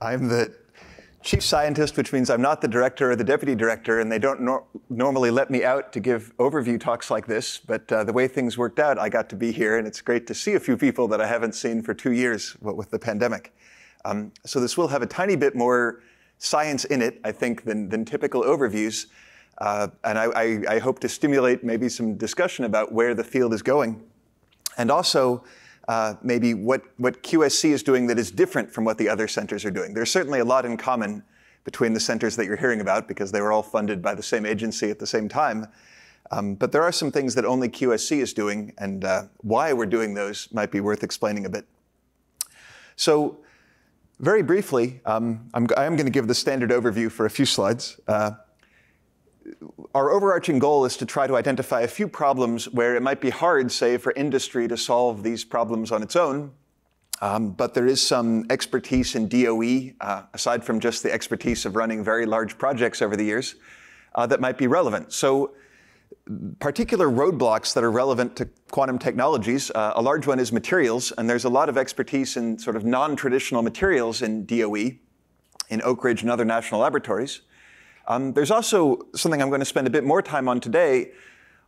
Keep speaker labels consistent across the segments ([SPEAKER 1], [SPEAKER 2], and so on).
[SPEAKER 1] I'm the chief scientist, which means I'm not the director or the deputy director, and they don't nor- normally let me out to give overview talks like this. But uh, the way things worked out, I got to be here, and it's great to see a few people that I haven't seen for two years with the pandemic. Um, so this will have a tiny bit more science in it, I think, than, than typical overviews. Uh, and I, I, I, hope to stimulate maybe some discussion about where the field is going. And also, uh, maybe what, what QSC is doing that is different from what the other centers are doing. There's certainly a lot in common between the centers that you're hearing about because they were all funded by the same agency at the same time. Um, but there are some things that only QSC is doing, and uh, why we're doing those might be worth explaining a bit. So, very briefly, um, I'm, I am going to give the standard overview for a few slides. Uh, our overarching goal is to try to identify a few problems where it might be hard, say, for industry to solve these problems on its own. Um, but there is some expertise in DOE, uh, aside from just the expertise of running very large projects over the years, uh, that might be relevant. So, particular roadblocks that are relevant to quantum technologies, uh, a large one is materials, and there's a lot of expertise in sort of non traditional materials in DOE, in Oak Ridge and other national laboratories. Um, there's also something I'm going to spend a bit more time on today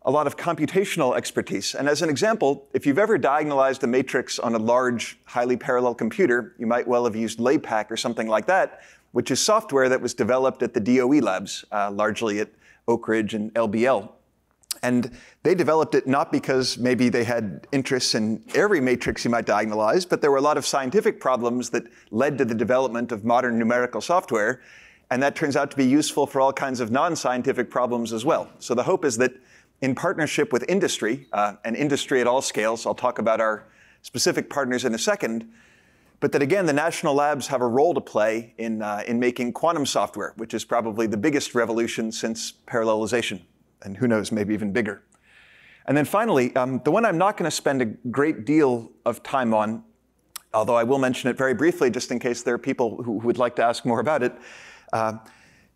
[SPEAKER 1] a lot of computational expertise. And as an example, if you've ever diagonalized a matrix on a large, highly parallel computer, you might well have used LAPACK or something like that, which is software that was developed at the DOE labs, uh, largely at Oak Ridge and LBL. And they developed it not because maybe they had interests in every matrix you might diagonalize, but there were a lot of scientific problems that led to the development of modern numerical software. And that turns out to be useful for all kinds of non scientific problems as well. So the hope is that in partnership with industry, uh, and industry at all scales, I'll talk about our specific partners in a second, but that again, the national labs have a role to play in, uh, in making quantum software, which is probably the biggest revolution since parallelization, and who knows, maybe even bigger. And then finally, um, the one I'm not going to spend a great deal of time on, although I will mention it very briefly just in case there are people who would like to ask more about it, uh,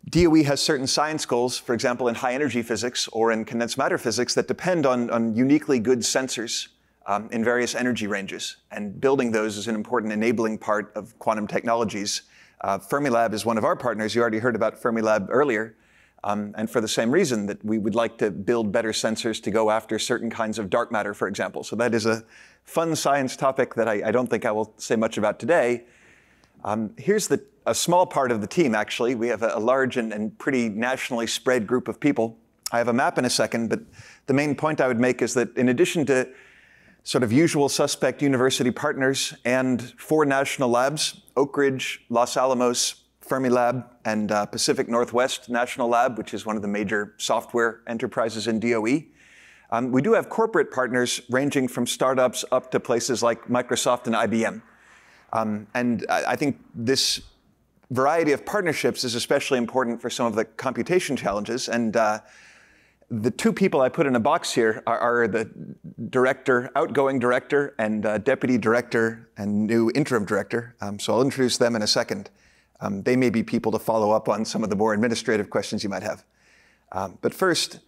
[SPEAKER 1] DOE has certain science goals, for example, in high energy physics or in condensed matter physics, that depend on, on uniquely good sensors um, in various energy ranges. And building those is an important enabling part of quantum technologies. Uh, Fermilab is one of our partners. You already heard about Fermilab earlier. Um, and for the same reason that we would like to build better sensors to go after certain kinds of dark matter, for example. So that is a fun science topic that I, I don't think I will say much about today. Um, here's the, a small part of the team, actually. We have a, a large and, and, pretty nationally spread group of people. I have a map in a second, but the main point I would make is that in addition to sort of usual suspect university partners and four national labs, Oak Ridge, Los Alamos, Fermilab, and uh, Pacific Northwest National Lab, which is one of the major software enterprises in DOE. Um, we do have corporate partners ranging from startups up to places like Microsoft and IBM. Um, and I think this variety of partnerships is especially important for some of the computation challenges. And uh, the two people I put in a box here are, are the director, outgoing director, and uh, deputy director and new interim director. Um, so I'll introduce them in a second. Um, they may be people to follow up on some of the more administrative questions you might have. Um, but first,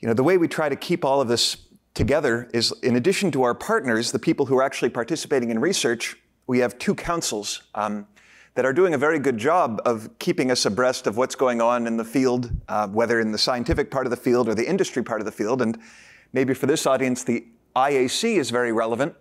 [SPEAKER 1] you know, the way we try to keep all of this together is in addition to our partners, the people who are actually participating in research, we have two councils um, that are doing a very good job of keeping us abreast of what's going on in the field, uh, whether in the scientific part of the field or the industry part of the field. And maybe for this audience, the IAC is very relevant.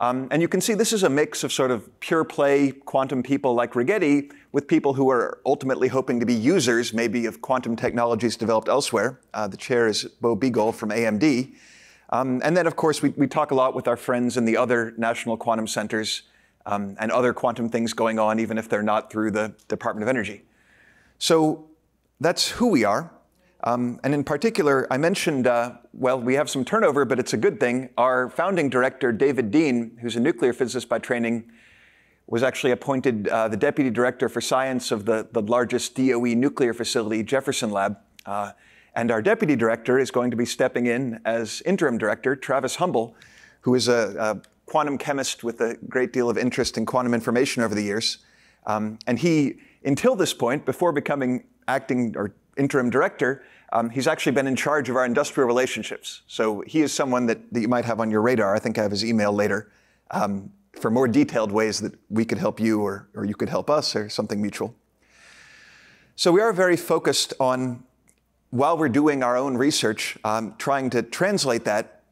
[SPEAKER 1] Um, and you can see this is a mix of sort of pure play quantum people like Rigetti with people who are ultimately hoping to be users, maybe of quantum technologies developed elsewhere. Uh, the chair is Bo Beagle from AMD. Um, and then, of course, we, we talk a lot with our friends in the other national quantum centers um, and other quantum things going on, even if they're not through the Department of Energy. So that's who we are. Um, and in particular, I mentioned, uh, well, we have some turnover, but it's a good thing. Our founding director, David Dean, who's a nuclear physicist by training, was actually appointed uh, the deputy director for science of the, the largest DOE nuclear facility, Jefferson Lab. Uh, and our deputy director is going to be stepping in as interim director, Travis Humble, who is a, a quantum chemist with a great deal of interest in quantum information over the years. Um, and he, until this point, before becoming acting or interim director, um, he's actually been in charge of our industrial relationships. So he is someone that, that you might have on your radar. I think I have his email later. Um, for more detailed ways that we could help you or, or you could help us or something mutual. So we are very focused on, while we're doing our own research, um, trying to translate that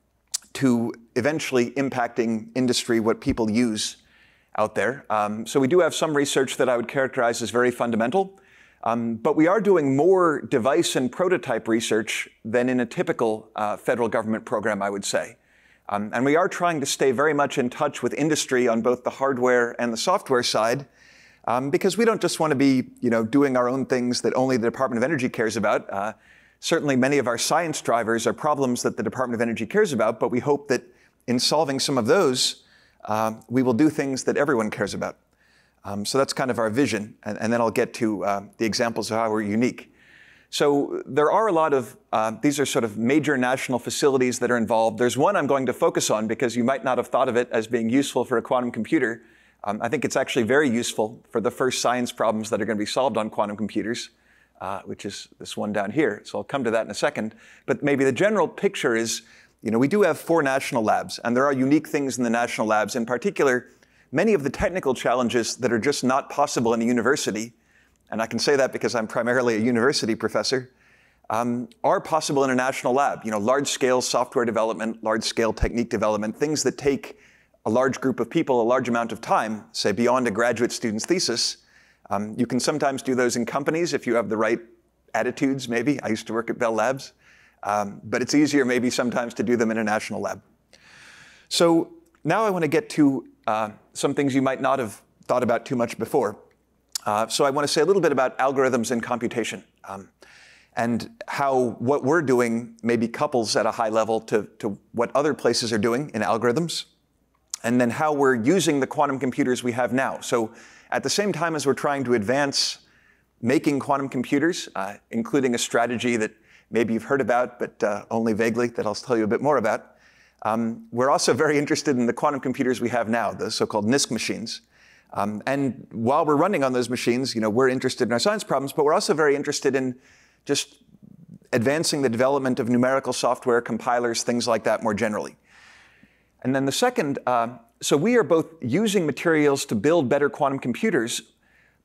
[SPEAKER 1] to eventually impacting industry, what people use out there. Um, so we do have some research that I would characterize as very fundamental, um, but we are doing more device and prototype research than in a typical uh, federal government program, I would say. Um, and we are trying to stay very much in touch with industry on both the hardware and the software side, um, because we don't just want to be, you know, doing our own things that only the Department of Energy cares about. Uh, certainly, many of our science drivers are problems that the Department of Energy cares about, but we hope that in solving some of those, uh, we will do things that everyone cares about. Um, so that's kind of our vision, and, and then I'll get to uh, the examples of how we're unique. So there are a lot of, uh, these are sort of major national facilities that are involved. There's one I'm going to focus on because you might not have thought of it as being useful for a quantum computer. Um, I think it's actually very useful for the first science problems that are going to be solved on quantum computers, uh, which is this one down here. So I'll come to that in a second. But maybe the general picture is, you know, we do have four national labs, and there are unique things in the national labs. In particular, many of the technical challenges that are just not possible in a university and I can say that because I'm primarily a university professor, um, are possible in a national lab. You know, large-scale software development, large-scale technique development, things that take a large group of people a large amount of time, say beyond a graduate student's thesis. Um, you can sometimes do those in companies if you have the right attitudes, maybe. I used to work at Bell Labs. Um, but it's easier maybe sometimes to do them in a national lab. So now I want to get to uh, some things you might not have thought about too much before. Uh, so I want to say a little bit about algorithms and computation um, and how what we're doing maybe couples at a high level to, to what other places are doing in algorithms, and then how we're using the quantum computers we have now. So at the same time as we're trying to advance making quantum computers, uh, including a strategy that maybe you've heard about, but uh, only vaguely, that I'll tell you a bit more about. Um, we're also very interested in the quantum computers we have now, the so-called NISQ machines. Um, and while we're running on those machines, you know, we're interested in our science problems, but we're also very interested in just advancing the development of numerical software, compilers, things like that more generally. And then the second, uh, so we are both using materials to build better quantum computers,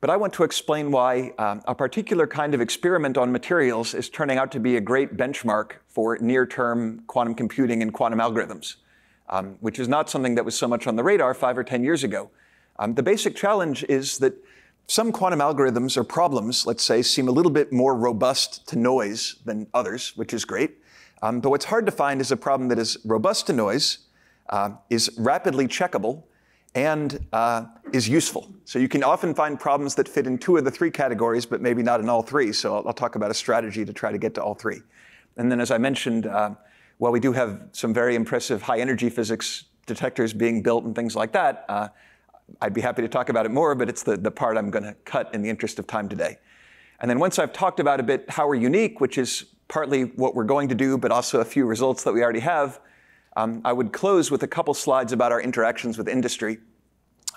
[SPEAKER 1] but I want to explain why uh, a particular kind of experiment on materials is turning out to be a great benchmark for near-term quantum computing and quantum algorithms, um, which is not something that was so much on the radar five or 10 years ago. Um, the basic challenge is that some quantum algorithms or problems, let's say, seem a little bit more robust to noise than others, which is great. Um, but what's hard to find is a problem that is robust to noise, uh, is rapidly checkable, and uh, is useful. So you can often find problems that fit in two of the three categories, but maybe not in all three. So I'll, I'll talk about a strategy to try to get to all three. And then, as I mentioned, uh, while we do have some very impressive high energy physics detectors being built and things like that, uh, I'd be happy to talk about it more, but it's the, the part I'm going to cut in the interest of time today. And then once I've talked about a bit how we're unique, which is partly what we're going to do, but also a few results that we already have, um, I would close with a couple slides about our interactions with industry.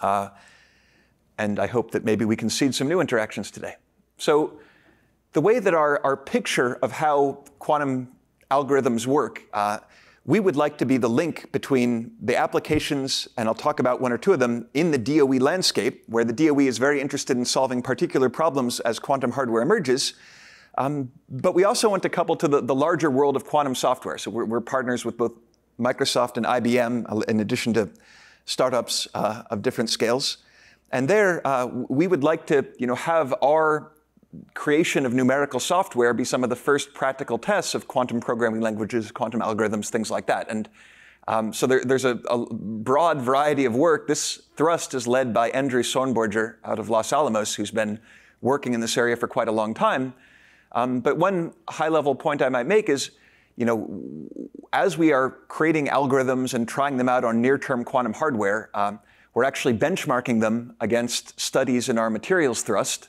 [SPEAKER 1] Uh, and I hope that maybe we can seed some new interactions today. So the way that our, our picture of how quantum algorithms work uh, we would like to be the link between the applications, and I'll talk about one or two of them, in the DOE landscape, where the DOE is very interested in solving particular problems as quantum hardware emerges. Um, but we also want to couple to the, the larger world of quantum software. So we're, we're, partners with both Microsoft and IBM, uh, in addition to startups uh, of different scales. And there, uh, we would like to you know, have our creation of numerical software be some of the first practical tests of quantum programming languages, quantum algorithms, things like that. And um, so there, there's a, a, broad variety of work. This thrust is led by Andrew Sornborger out of Los Alamos, who's been working in this area for quite a long time. Um, but one high-level point I might make is, you know, as we are creating algorithms and trying them out on near-term quantum hardware, um, we're actually benchmarking them against studies in our materials thrust.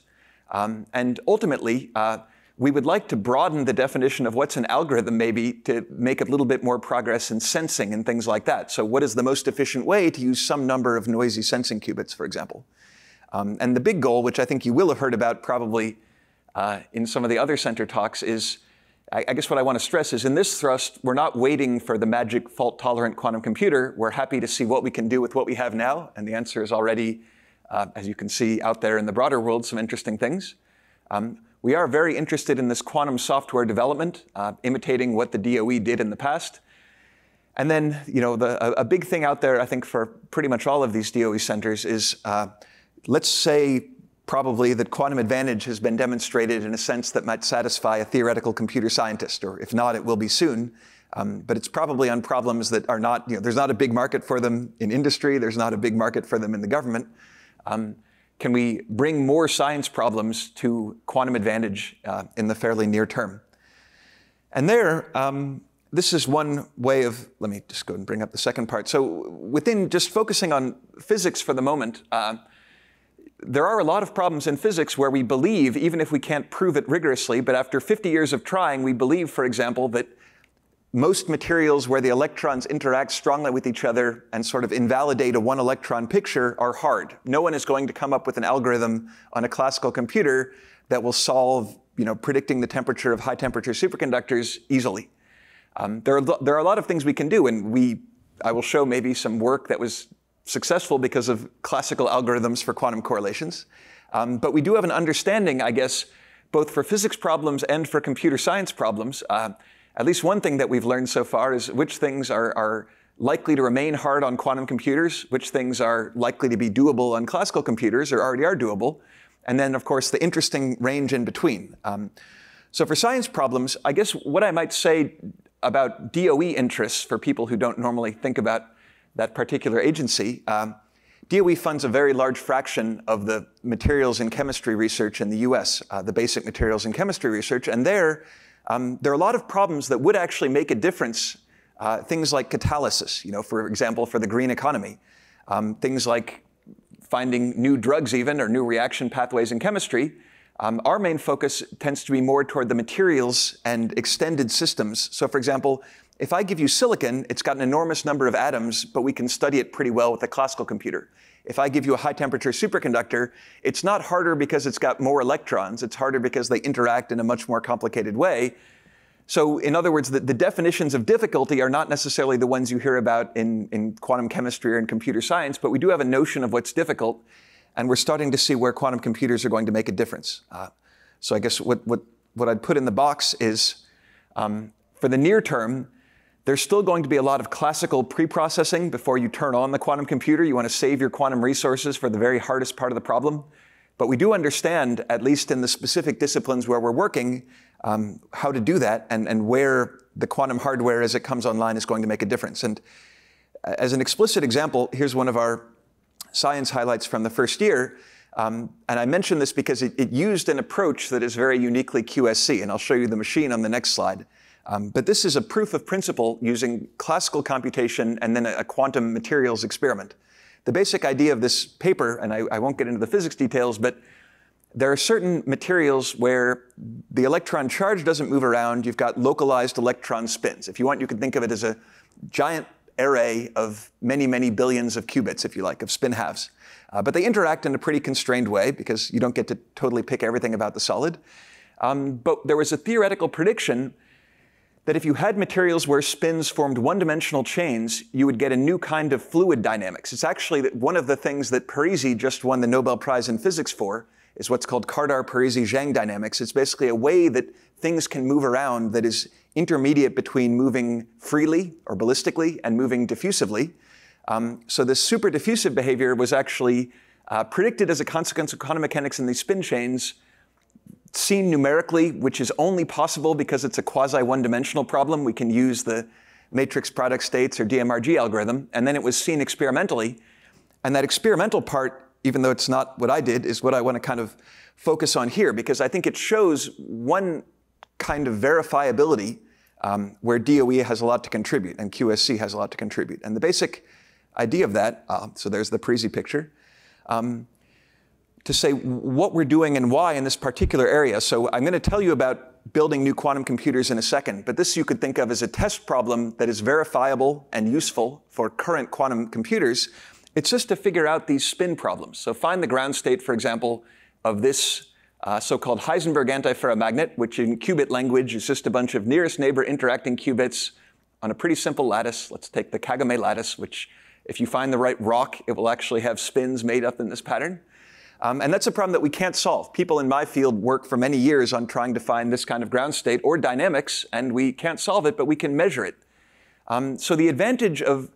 [SPEAKER 1] Um, and ultimately, uh, we would like to broaden the definition of what's an algorithm maybe to make a little bit more progress in sensing and things like that. So what is the most efficient way to use some number of noisy sensing qubits, for example? Um, and the big goal, which I think you will have heard about probably uh, in some of the other center talks, is I, I guess what I want to stress is in this thrust, we're not waiting for the magic fault tolerant quantum computer. We're happy to see what we can do with what we have now. And the answer is already, uh, as you can see out there in the broader world, some interesting things. Um, we are very interested in this quantum software development, uh, imitating what the DOE did in the past. And then, you know, the, a, a, big thing out there, I think, for pretty much all of these DOE centers is, uh, let's say probably that quantum advantage has been demonstrated in a sense that might satisfy a theoretical computer scientist, or if not, it will be soon. Um, but it's probably on problems that are not, you know, there's not a big market for them in industry, there's not a big market for them in the government. Um, can we bring more science problems to quantum advantage uh, in the fairly near term? And there, um, this is one way of, let me just go and bring up the second part. So within just focusing on physics for the moment, uh, there are a lot of problems in physics where we believe, even if we can't prove it rigorously, but after 50 years of trying, we believe, for example, that most materials where the electrons interact strongly with each other and sort of invalidate a one electron picture are hard. No one is going to come up with an algorithm on a classical computer that will solve, you know, predicting the temperature of high temperature superconductors easily. Um, there, are, there are a lot of things we can do, and we, I will show maybe some work that was successful because of classical algorithms for quantum correlations. Um, but we do have an understanding, I guess, both for physics problems and for computer science problems. Uh, at least one thing that we've learned so far is which things are, are likely to remain hard on quantum computers, which things are likely to be doable on classical computers or already are doable, and then, of course, the interesting range in between. Um, so for science problems, I guess what I might say about DOE interests for people who don't normally think about that particular agency, um, DOE funds a very large fraction of the materials in chemistry research in the US, uh, the basic materials in chemistry research. And there, um, there are a lot of problems that would actually make a difference. Uh, things like catalysis, you know, for example, for the green economy. Um, things like finding new drugs even or new reaction pathways in chemistry. Um, our main focus tends to be more toward the materials and extended systems. So for example, if I give you silicon, it's got an enormous number of atoms, but we can study it pretty well with a classical computer. If I give you a high temperature superconductor, it's not harder because it's got more electrons. It's harder because they interact in a much more complicated way. So in other words, the, the definitions of difficulty are not necessarily the ones you hear about in, in quantum chemistry or in computer science, but we do have a notion of what's difficult, and we're starting to see where quantum computers are going to make a difference. Uh, so I guess what, what, what I'd put in the box is, um, for the near term, there's still going to be a lot of classical pre-processing before you turn on the quantum computer. You want to save your quantum resources for the very hardest part of the problem. But we do understand, at least in the specific disciplines where we're working, um, how to do that and, and where the quantum hardware as it comes online is going to make a difference. And uh, as an explicit example, here's one of our science highlights from the first year. Um, and I mention this because it, it used an approach that is very uniquely QSC, and I'll show you the machine on the next slide. Um, but this is a proof of principle using classical computation and then a, a, quantum materials experiment. The basic idea of this paper, and I, I won't get into the physics details, but there are certain materials where the electron charge doesn't move around. You've got localized electron spins. If you want, you can think of it as a giant array of many, many billions of qubits, if you like, of spin halves. Uh, but they interact in a pretty constrained way because you don't get to totally pick everything about the solid. Um, but there was a theoretical prediction that if you had materials where spins formed one-dimensional chains, you would get a new kind of fluid dynamics. It's actually that one of the things that Parisi just won the Nobel Prize in Physics for, is what's called Kardar-Parisi-Zhang dynamics. It's basically a way that things can move around that is intermediate between moving freely or ballistically and moving diffusively. Um, so this super diffusive behavior was actually uh, predicted as a consequence of quantum mechanics in these spin chains seen numerically, which is only possible because it's a quasi one-dimensional problem. We can use the matrix product states or DMRG algorithm, and then it was seen experimentally. And that experimental part, even though it's not what I did, is what I want to kind of focus on here because I think it shows one kind of verifiability um, where DOE has a lot to contribute and QSC has a lot to contribute. And the basic idea of that, uh, so there's the Parisi picture, um, to say what we're doing and why in this particular area. So I'm going to tell you about building new quantum computers in a second, but this you could think of as a test problem that is verifiable and useful for current quantum computers. It's just to figure out these spin problems. So find the ground state, for example, of this a so-called Heisenberg antiferromagnet, which in qubit language is just a bunch of nearest neighbor interacting qubits on a pretty simple lattice. Let's take the Kagome lattice, which if you find the right rock, it will actually have spins made up in this pattern. Um, and that's a problem that we can't solve. People in my field work for many years on trying to find this kind of ground state or dynamics, and we can't solve it, but we can measure it. Um, so the advantage of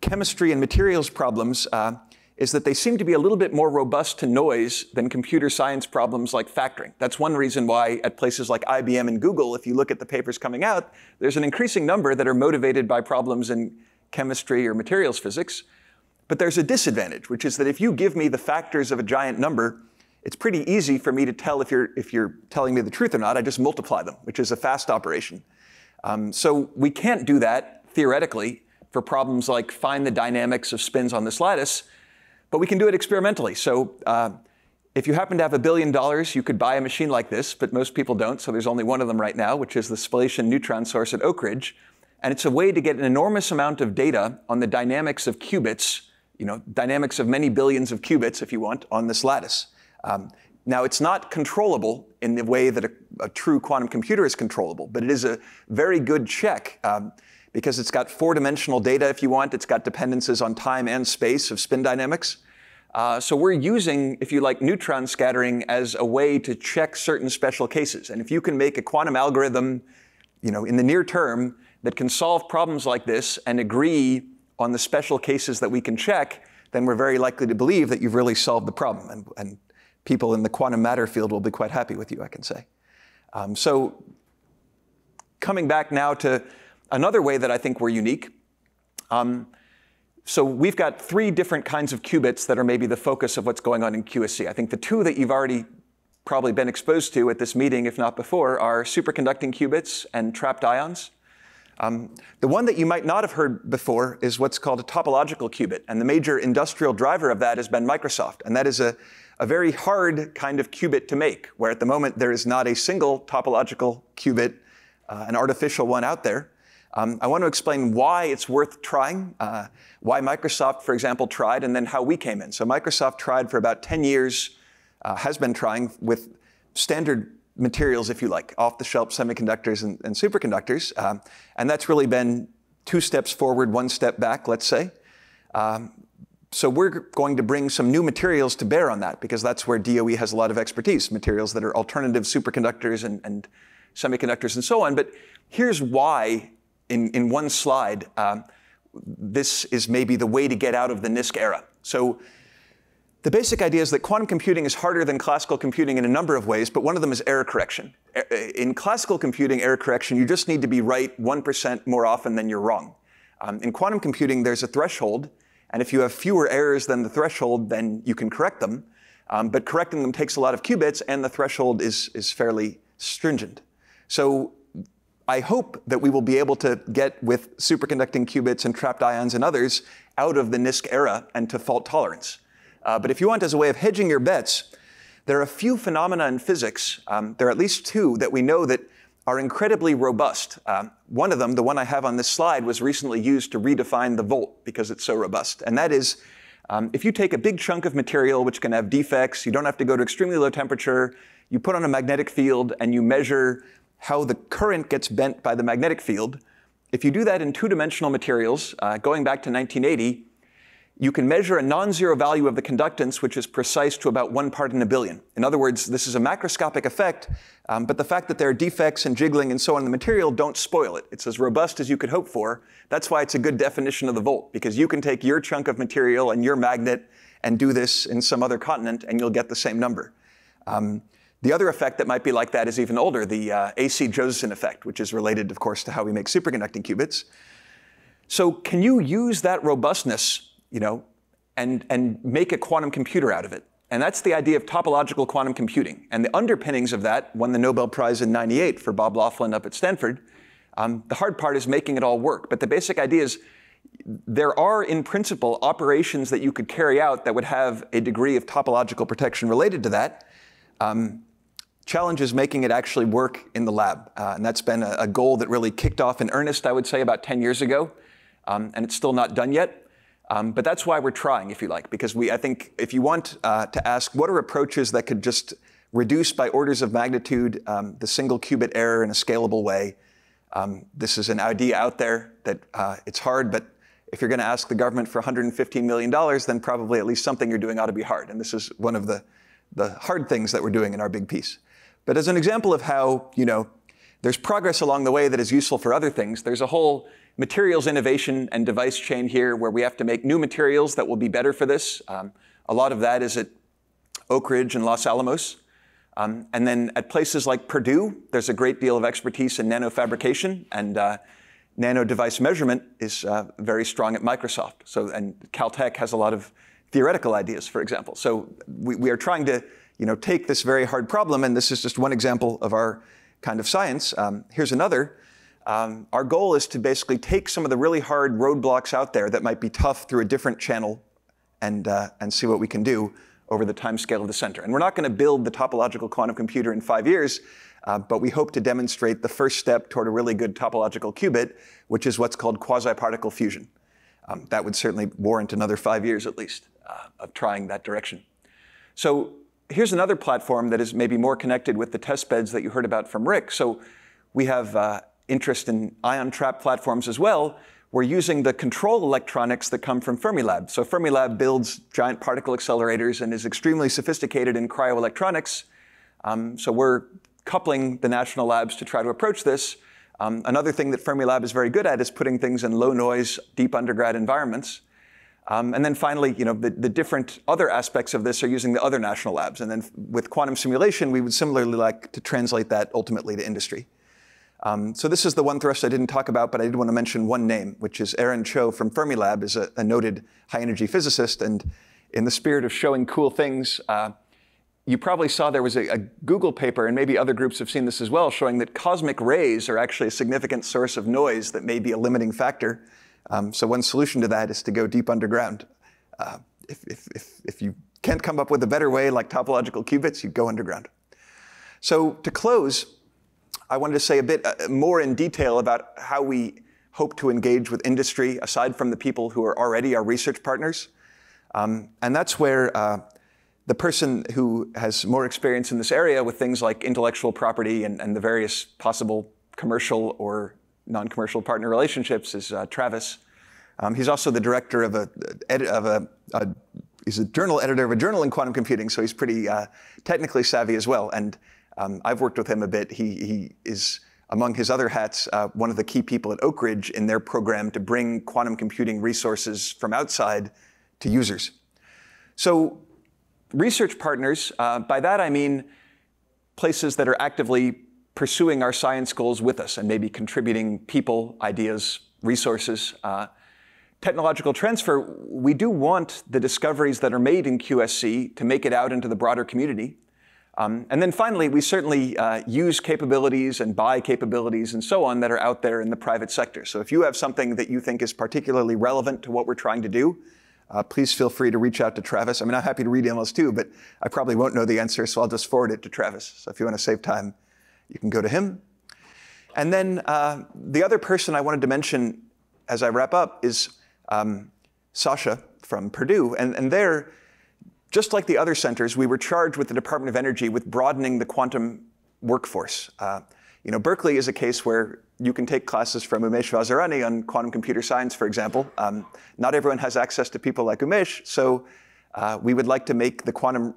[SPEAKER 1] chemistry and materials problems uh, is that they seem to be a little bit more robust to noise than computer science problems like factoring. That's one reason why at places like IBM and Google, if you look at the papers coming out, there's an increasing number that are motivated by problems in chemistry or materials physics. But there's a disadvantage, which is that if you give me the factors of a giant number, it's pretty easy for me to tell if you're, if you're telling me the truth or not. I just multiply them, which is a fast operation. Um, so we can't do that theoretically for problems like find the dynamics of spins on this lattice, but we can do it experimentally. So uh, if you happen to have a billion dollars, you could buy a machine like this, but most people don't, so there's only one of them right now, which is the Spallation neutron source at Oak Ridge. And it's a way to get an enormous amount of data on the dynamics of qubits you know, dynamics of many billions of qubits, if you want, on this lattice. Um, now, it's not controllable in the way that a, a, true quantum computer is controllable, but it is a very good check um, because it's got four-dimensional data, if you want. It's got dependencies on time and space of spin dynamics. Uh, so we're using, if you like, neutron scattering as a way to check certain special cases. And if you can make a quantum algorithm, you know, in the near term that can solve problems like this and agree on the special cases that we can check, then we're very likely to believe that you've really solved the problem. And, and people in the quantum matter field will be quite happy with you, I can say. Um, so coming back now to another way that I think we're unique. Um, so we've got three different kinds of qubits that are maybe the focus of what's going on in QSC. I think the two that you've already probably been exposed to at this meeting, if not before, are superconducting qubits and trapped ions. Um, the one that you might not have heard before is what's called a topological qubit, and the major industrial driver of that has been Microsoft, and that is a, a very hard kind of qubit to make, where at the moment there is not a single topological qubit, uh, an artificial one out there. Um, I want to explain why it's worth trying, uh, why Microsoft, for example, tried, and then how we came in. So Microsoft tried for about 10 years, uh, has been trying with standard materials, if you like, off-the-shelf semiconductors and, and superconductors. Um, and that's really been two steps forward, one step back, let's say. Um, so we're going to bring some new materials to bear on that because that's where DOE has a lot of expertise, materials that are alternative superconductors and, and semiconductors and so on. But here's why, in, in one slide, um, this is maybe the way to get out of the NISQ era. So the basic idea is that quantum computing is harder than classical computing in a number of ways, but one of them is error correction. In classical computing, error correction, you just need to be right 1% more often than you're wrong. Um, in quantum computing, there's a threshold, and if you have fewer errors than the threshold, then you can correct them. Um, but correcting them takes a lot of qubits, and the threshold is, is fairly stringent. So I hope that we will be able to get with superconducting qubits and trapped ions and others out of the NISQ era and to fault tolerance. Uh, but if you want as a way of hedging your bets, there are a few phenomena in physics, um, there are at least two that we know that are incredibly robust. Um, one of them, the one I have on this slide, was recently used to redefine the volt because it's so robust. And that is, um, if you take a big chunk of material which can have defects, you don't have to go to extremely low temperature, you put on a magnetic field and you measure how the current gets bent by the magnetic field. If you do that in two-dimensional materials, uh, going back to 1980, you can measure a non-zero value of the conductance, which is precise to about one part in a billion. In other words, this is a macroscopic effect, um, but the fact that there are defects and jiggling and so on in the material don't spoil it. It's as robust as you could hope for. That's why it's a good definition of the volt, because you can take your chunk of material and your magnet and do this in some other continent, and you'll get the same number. Um, the other effect that might be like that is even older, the uh, AC Josephson effect, which is related, of course, to how we make superconducting qubits. So can you use that robustness you know, and, and make a quantum computer out of it. And that's the idea of topological quantum computing. And the underpinnings of that won the Nobel Prize in 98 for Bob Laughlin up at Stanford. Um, the hard part is making it all work. But the basic idea is there are, in principle, operations that you could carry out that would have a degree of topological protection related to that. Um, challenge is making it actually work in the lab. Uh, and that's been a, a, goal that really kicked off in earnest, I would say, about 10 years ago. Um, and it's still not done yet. Um, but that's why we're trying, if you like, because we, I think if you want uh, to ask what are approaches that could just reduce by orders of magnitude um, the single qubit error in a scalable way. Um, this is an idea out there that uh, it's hard, but if you're going to ask the government for $115 million, then probably at least something you're doing ought to be hard. And this is one of the, the hard things that we're doing in our big piece. But as an example of how, you know, there's progress along the way that is useful for other things, there's a whole materials innovation and device chain here where we have to make new materials that will be better for this. Um, a lot of that is at Oak Ridge and Los Alamos. Um, and then at places like Purdue, there's a great deal of expertise in nanofabrication and uh, nano device measurement is uh, very strong at Microsoft. So, and Caltech has a lot of theoretical ideas, for example. So we, we are trying to, you know, take this very hard problem, and this is just one example of our kind of science. Um, here's another. Um, our goal is to basically take some of the really hard roadblocks out there that might be tough through a different channel and, uh, and see what we can do over the time scale of the center. And we're not going to build the topological quantum computer in five years, uh, but we hope to demonstrate the first step toward a really good topological qubit, which is what's called quasi-particle fusion. Um, that would certainly warrant another five years at least uh, of trying that direction. So here's another platform that is maybe more connected with the test beds that you heard about from Rick. So we have uh, interest in ion trap platforms as well, we're using the control electronics that come from Fermilab. So Fermilab builds giant particle accelerators and is extremely sophisticated in cryoelectronics. Um, so we're coupling the national labs to try to approach this. Um, another thing that Fermilab is very good at is putting things in low noise, deep undergrad environments. Um, and then finally, you know, the, the, different other aspects of this are using the other national labs. And then with quantum simulation, we would similarly like to translate that ultimately to industry. Um, so this is the one thrust I didn't talk about, but I did want to mention one name, which is Aaron Chou from Fermilab, is a, a noted high-energy physicist. And in the spirit of showing cool things, uh, you probably saw there was a, a, Google paper, and maybe other groups have seen this as well, showing that cosmic rays are actually a significant source of noise that may be a limiting factor. Um, so one solution to that is to go deep underground. Uh, if, if, if, if you can't come up with a better way like topological qubits, you go underground. So to close, I wanted to say a bit uh, more in detail about how we hope to engage with industry, aside from the people who are already our research partners. Um, and that's where uh, the person who has more experience in this area with things like intellectual property and, and the various possible commercial or non-commercial partner relationships is uh, Travis. Um, he's also the director of a, of a, a, he's a journal editor of a journal in quantum computing, so he's pretty uh, technically savvy as well. And um, I've worked with him a bit. He, he is, among his other hats, uh, one of the key people at Oak Ridge in their program to bring quantum computing resources from outside to users. So research partners, uh, by that I mean places that are actively pursuing our science goals with us and maybe contributing people, ideas, resources. Uh, technological transfer, we do want the discoveries that are made in QSC to make it out into the broader community. Um, and then finally, we certainly uh, use capabilities and buy capabilities and so on that are out there in the private sector. So if you have something that you think is particularly relevant to what we're trying to do, uh, please feel free to reach out to Travis. I mean, I'm happy to read emails too, but I probably won't know the answer, so I'll just forward it to Travis. So if you want to save time, you can go to him. And then uh, the other person I wanted to mention as I wrap up is um, Sasha from Purdue. And, and there, just like the other centers, we were charged with the Department of Energy with broadening the quantum workforce. Uh, you know, Berkeley is a case where you can take classes from Umesh Vazirani on quantum computer science, for example. Um, not everyone has access to people like Umesh, so uh, we would like to make the quantum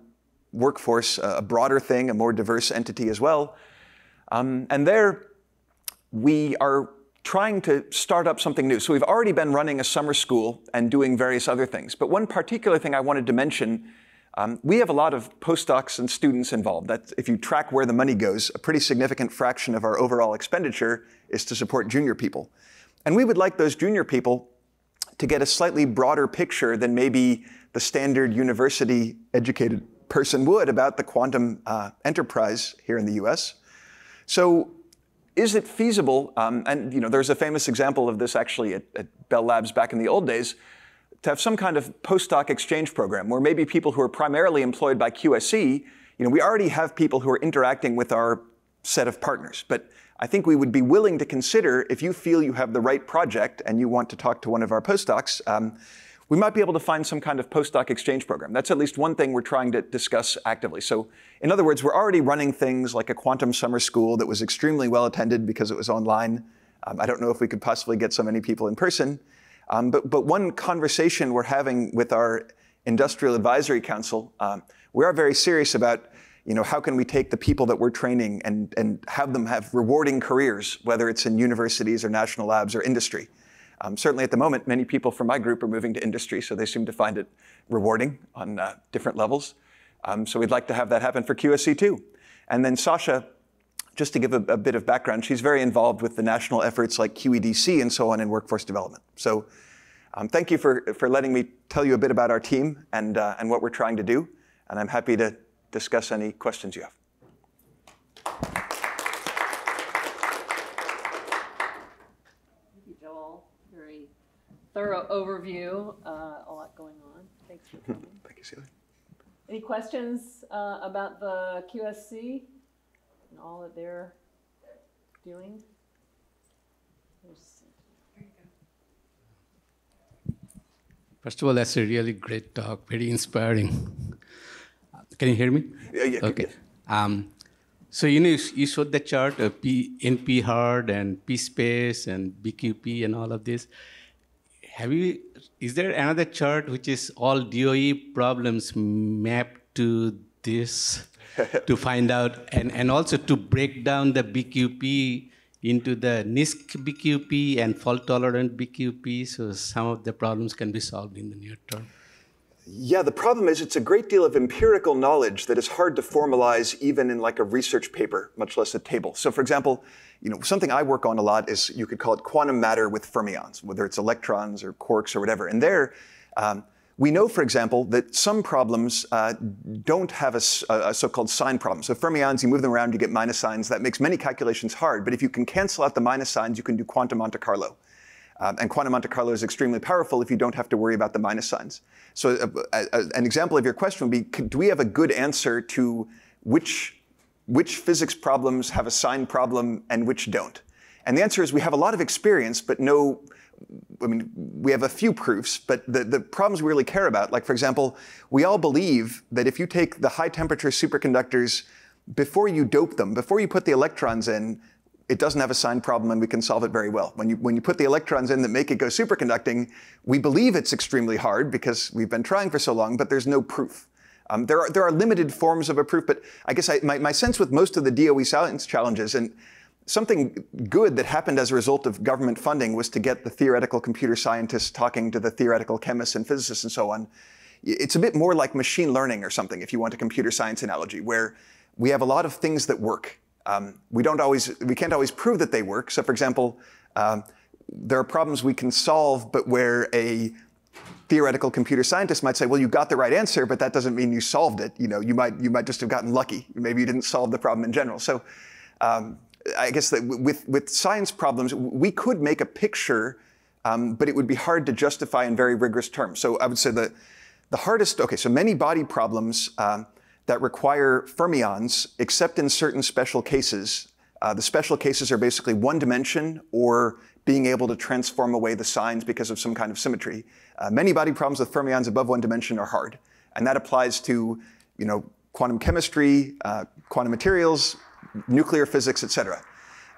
[SPEAKER 1] workforce a broader thing, a more diverse entity as well. Um, and there, we are trying to start up something new. So we've already been running a summer school and doing various other things. But one particular thing I wanted to mention um, we have a lot of postdocs and students involved. That if you track where the money goes, a pretty significant fraction of our overall expenditure is to support junior people. And we would like those junior people to get a slightly broader picture than maybe the standard university educated person would about the quantum uh, enterprise here in the US. So is it feasible, um, and you know, there's a famous example of this actually at, at Bell Labs back in the old days, to have some kind of postdoc exchange program where maybe people who are primarily employed by QSC, you know, we already have people who are interacting with our set of partners. But I think we would be willing to consider if you feel you have the right project and you want to talk to one of our postdocs, um, we might be able to find some kind of postdoc exchange program. That's at least one thing we're trying to discuss actively. So, in other words, we're already running things like a quantum summer school that was extremely well attended because it was online. Um, I don't know if we could possibly get so many people in person. Um, but, but one conversation we're having with our industrial advisory council, um, we are very serious about you know, how can we take the people that we're training and, and have them have rewarding careers, whether it's in universities or national labs or industry. Um, certainly at the moment, many people from my group are moving to industry, so they seem to find it rewarding on uh, different levels. Um, so we'd like to have that happen for QSC too. And then Sasha, just to give a, a, bit of background, she's very involved with the national efforts like QEDC and so on in workforce development. So um, thank you for, for letting me tell you a bit about our team and, uh, and what we're trying to do. And I'm happy to discuss any questions you have. Thank you, Joel.
[SPEAKER 2] Very thorough overview. Uh, a lot going on. Thanks for coming.
[SPEAKER 1] Thank you, Celia.
[SPEAKER 2] Any questions uh, about the QSC and all that they're doing?
[SPEAKER 3] First of all, that's a really great talk, very inspiring. Can you hear me?
[SPEAKER 1] Yeah, yeah.
[SPEAKER 3] Okay. Um, so you know, you showed the chart of P, NP hard and P space and BQP and all of this. Have you, is there another chart which is all DOE problems mapped to this to find out, and, and also to break down the BQP into the NISQ BQP and fault tolerant BQP so some of the problems can be solved in the near term?
[SPEAKER 1] Yeah, the problem is it's a great deal of empirical knowledge that is hard to formalize even in like a research paper, much less a table. So for example, you know, something I work on a lot is you could call it quantum matter with fermions, whether it's electrons or quarks or whatever. And there, um, we know, for example, that some problems uh, don't have a, a, so-called sign problem. So fermions, you move them around, you get minus signs. That makes many calculations hard. But if you can cancel out the minus signs, you can do quantum Monte Carlo. Um, and quantum Monte Carlo is extremely powerful if you don't have to worry about the minus signs. So uh, uh, an example of your question would be, do we have a good answer to which, which physics problems have a sign problem and which don't? And the answer is we have a lot of experience, but no, I mean, we have a few proofs, but the, the problems we really care about, like for example, we all believe that if you take the high temperature superconductors before you dope them, before you put the electrons in, it doesn't have a sign problem and we can solve it very well. When you, when you put the electrons in that make it go superconducting, we believe it's extremely hard because we've been trying for so long, but there's no proof. Um, there, are, there are limited forms of a proof, but I guess I, my, my sense with most of the DOE science challenges, and something good that happened as a result of government funding was to get the theoretical computer scientists talking to the theoretical chemists and physicists and so on. It's a bit more like machine learning or something, if you want a computer science analogy, where we have a lot of things that work um, we don't always, we can't always prove that they work. So for example, um, there are problems we can solve, but where a theoretical computer scientist might say, well, you got the right answer, but that doesn't mean you solved it. You know, you might, you might just have gotten lucky. Maybe you didn't solve the problem in general. So um, I guess that with, with science problems, we could make a picture, um, but it would be hard to justify in very rigorous terms. So I would say that the hardest, okay, so many body problems, um, that require fermions, except in certain special cases. Uh, the special cases are basically one dimension or being able to transform away the signs because of some kind of symmetry. Uh, many body problems with fermions above one dimension are hard. And that applies to you know, quantum chemistry, uh, quantum materials, nuclear physics, etc.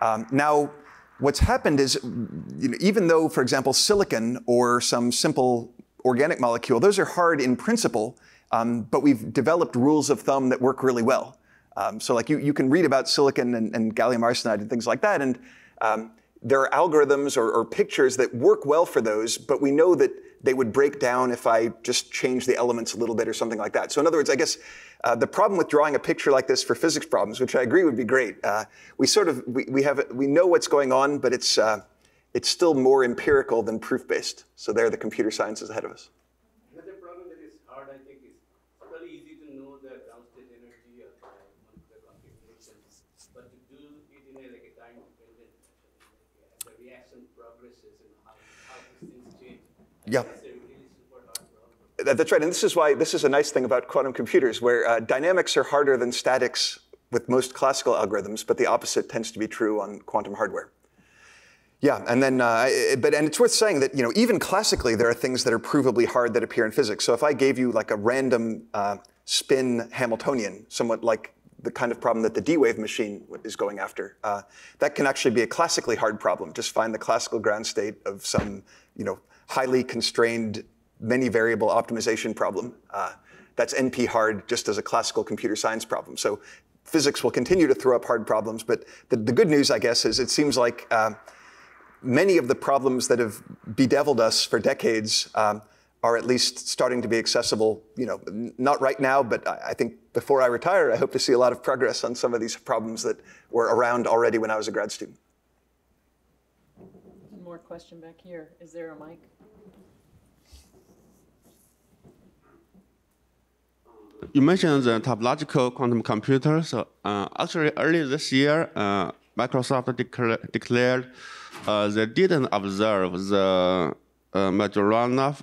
[SPEAKER 1] Um, now, what's happened is, you know, even though, for example, silicon or some simple organic molecule, those are hard in principle, um, but we've developed rules of thumb that work really well. Um, so like you, you can read about silicon and, and gallium arsenide and things like that, and um, there are algorithms or, or, pictures that work well for those, but we know that they would break down if I just change the elements a little bit or something like that. So in other words, I guess uh, the problem with drawing a picture like this for physics problems, which I agree would be great, uh, we sort of we, we have we know what's going on, but it's uh, it's still more empirical than proof based. So there, the computer science is ahead of us.
[SPEAKER 3] Another problem that is hard, I think, is it's really easy to know the ground state energy of the computations, but to do it in a, like a time dependent, the reaction progresses and how, how things change.
[SPEAKER 1] Yeah. That's right, and this is why this is a nice thing about quantum computers, where uh, dynamics are harder than statics with most classical algorithms, but the opposite tends to be true on quantum hardware. Yeah, and then, uh, but and it's worth saying that you know even classically there are things that are provably hard that appear in physics. So if I gave you like a random uh, spin Hamiltonian, somewhat like the kind of problem that the D-wave machine is going after, uh, that can actually be a classically hard problem. Just find the classical ground state of some you know highly constrained many variable optimization problem. Uh, that's NP hard just as a classical computer science problem. So physics will continue to throw up hard problems, but the, the good news, I guess, is it seems like uh, many of the problems that have bedeviled us for decades um, are at least starting to be accessible. You know, not right now, but I, I think before I retire, I hope to see a lot of progress on some of these problems that were around already when I was a grad student.
[SPEAKER 2] One more question back here. Is there a mic?
[SPEAKER 4] You mentioned the topological quantum computer. So uh, actually, earlier this year, uh, Microsoft decla- declared uh, they didn't observe the uh, Majorana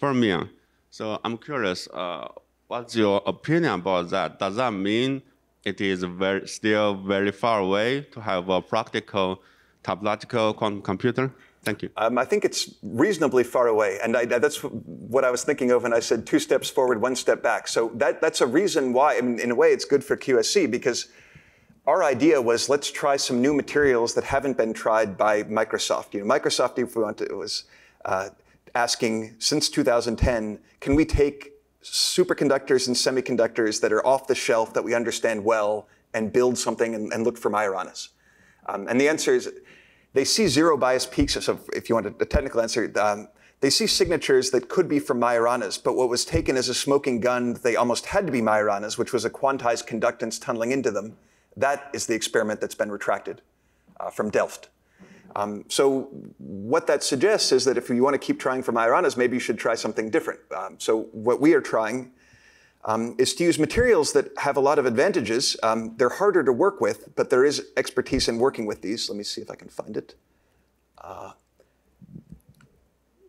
[SPEAKER 4] fermion. So I'm curious, uh, what's your opinion about that? Does that mean it is very, still very far away to have a practical topological quantum computer? Thank you.
[SPEAKER 1] Um, I think it's reasonably far away, and I, that's what I was thinking of when I said two steps forward, one step back. So that, that's a reason why, I mean, in a way, it's good for QSC because our idea was let's try some new materials that haven't been tried by Microsoft. You know, Microsoft, if we want to, was uh, asking since 2010, can we take superconductors and semiconductors that are off the shelf that we understand well and build something and, and look for Majoranas? Um, and the answer is they see zero bias peaks. So if you want a technical answer, um, they see signatures that could be from Majoranas, but what was taken as a smoking gun, they almost had to be Majoranas, which was a quantized conductance tunneling into them. That is the experiment that's been retracted uh, from Delft. Um, so what that suggests is that if you want to keep trying for Majoranas, maybe you should try something different. Um, so what we are trying um, is to use materials that have a lot of advantages. Um, they're harder to work with, but there is expertise in working with these. Let me see if I can find it. Uh,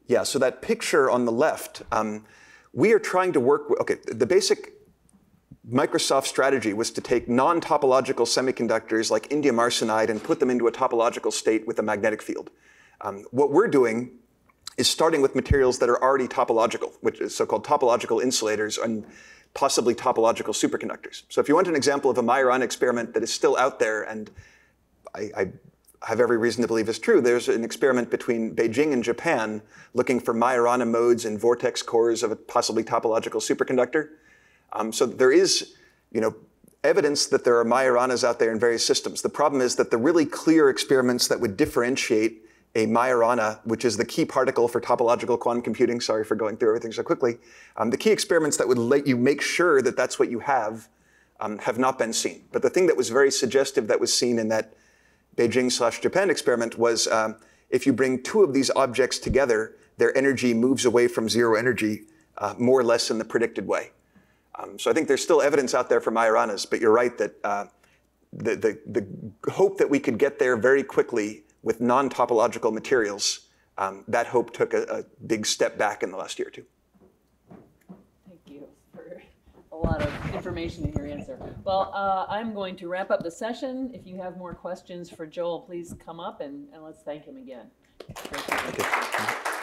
[SPEAKER 1] yeah, so that picture on the left, um, we are trying to work with, okay, the basic Microsoft strategy was to take non-topological semiconductors like indium arsenide and put them into a topological state with a magnetic field. Um, what we're doing is starting with materials that are already topological, which is so-called topological insulators and possibly topological superconductors. So if you want an example of a Majorana experiment that is still out there, and I, I have every reason to believe is true, there's an experiment between Beijing and Japan looking for Majorana modes and vortex cores of a possibly topological superconductor. Um, so there is, you know, evidence that there are Majoranas out there in various systems. The problem is that the really clear experiments that would differentiate a Majorana, which is the key particle for topological quantum computing. Sorry for going through everything so quickly. Um, the key experiments that would let you make sure that that's what you have um, have not been seen. But the thing that was very suggestive that was seen in that Beijing slash Japan experiment was um, if you bring two of these objects together, their energy moves away from zero energy uh, more or less in the predicted way. Um, so I think there's still evidence out there for Majoranas, but you're right that uh, the, the, the hope that we could get there very quickly with non-topological materials, um, that hope took a, a, big step back in the last year or two.
[SPEAKER 2] Thank you for a lot of information in your answer. Well, uh, I'm going to wrap up the session. If you have more questions for Joel, please come up and, and let's thank him again.
[SPEAKER 1] Thank you.